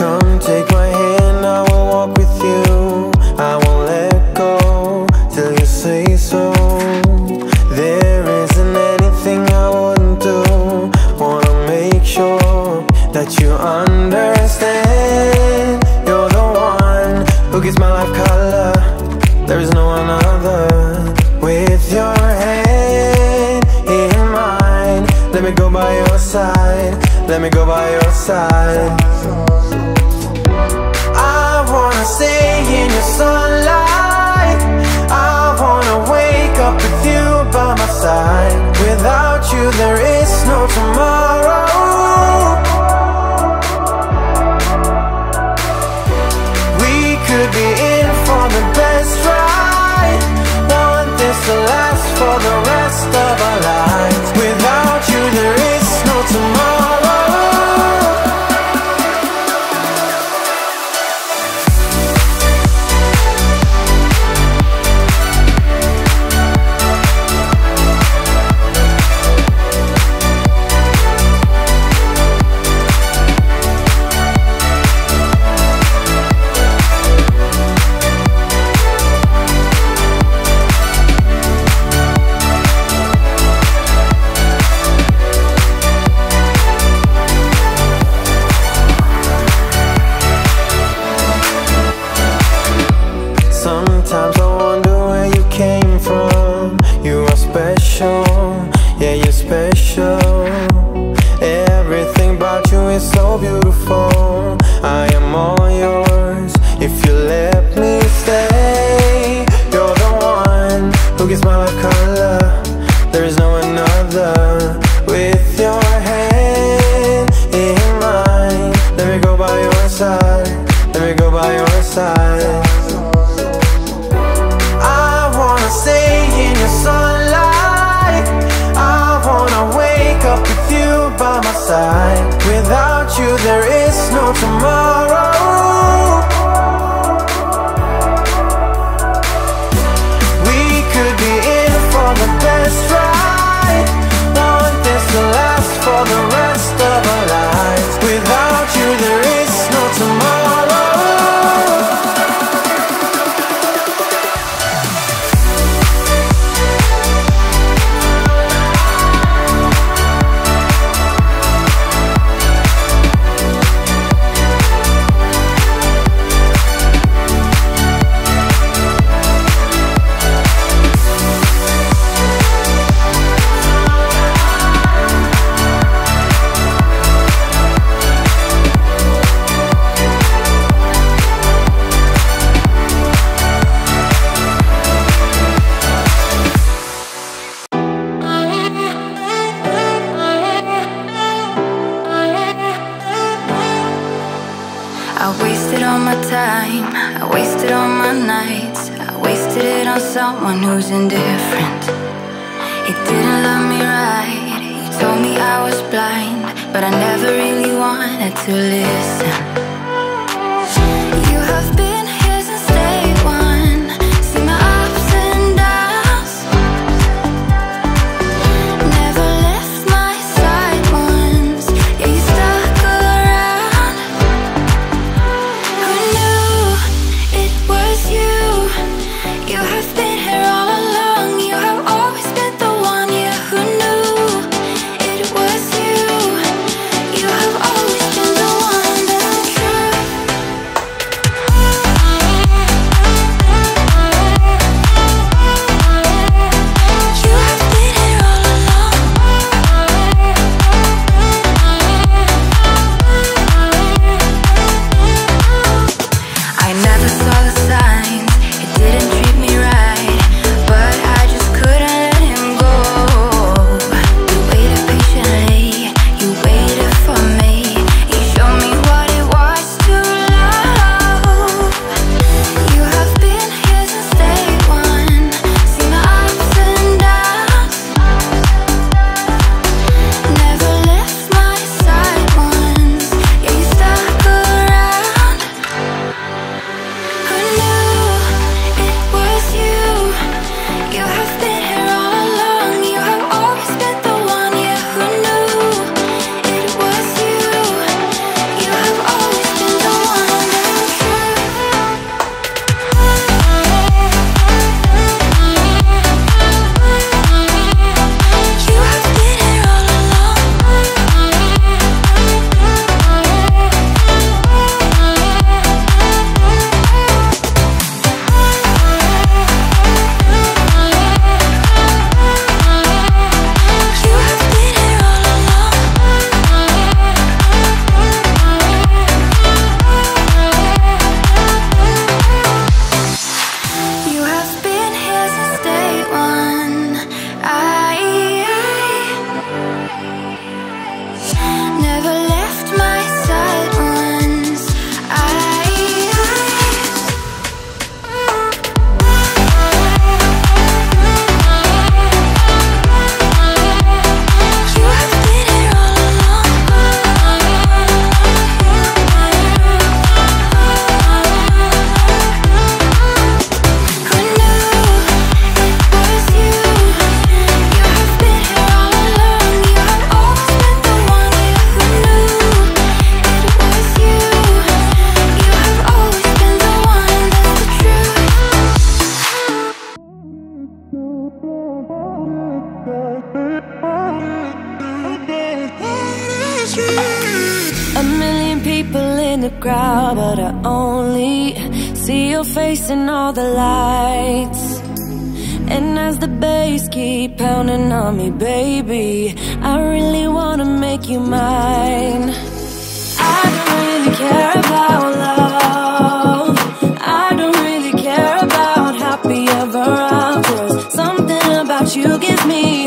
Come take my hand, I will walk with you. I won't let go till you say so. There isn't anything I wouldn't do. Wanna make sure that you understand. You're the one who gives my life color. There is no one other. With your hand in mine, let me go by your side. Let me go by your side. You, there is no tomorrow. Side. Let me go by your side. I wanna stay in your sunlight. I wanna wake up with you by my side. Without you, there is no tomorrow. Who's indifferent. He didn't love me right, he told me I was blind, but I never really wanted to listen. lonely See your face in all the lights. And as the bass keep pounding on me, baby I really wanna make you mine. I don't really care about love. I don't really care about happy ever afters Something about you gives me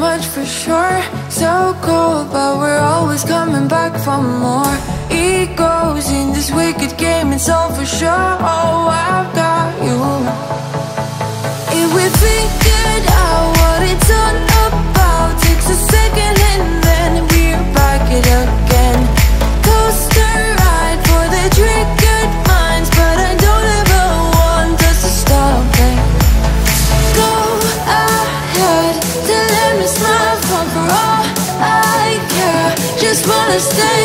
much for sure. So cold, but we're always coming back for more. Egos in this wicked game, it's all for sure. Oh, I've got you. If we figured out what it's all about Takes a second stay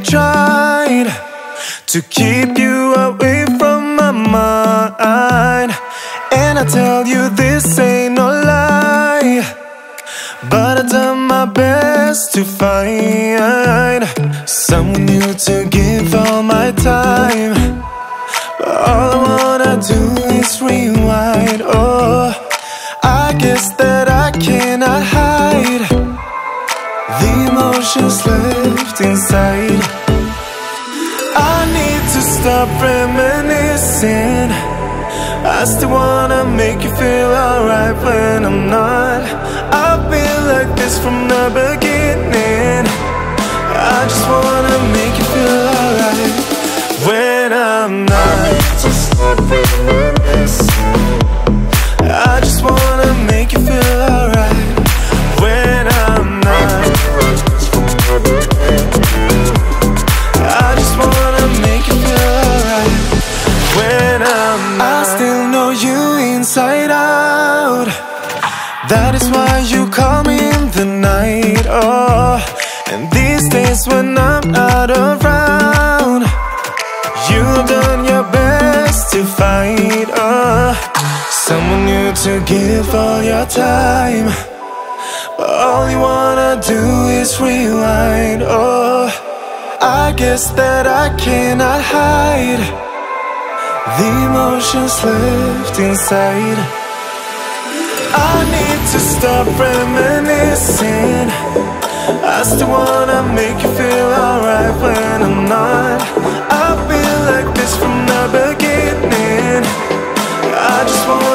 tried to keep you away from my mind. And I tell you this ain't no lie. But I done my best to find someone new to give all my time. But all I wanna do is rewind. Oh, I guess that emotions left inside. I need to stop reminiscing. I still wanna make you feel alright when I'm not. I've been like this from the beginning. I just wanna make you feel alright when I'm not. All your time. But all you wanna do is rewind. Oh, I guess that I cannot hide the emotions left inside. I need to stop reminiscing. I still wanna make you feel alright when I'm not. I've been like this from the beginning. I just wanna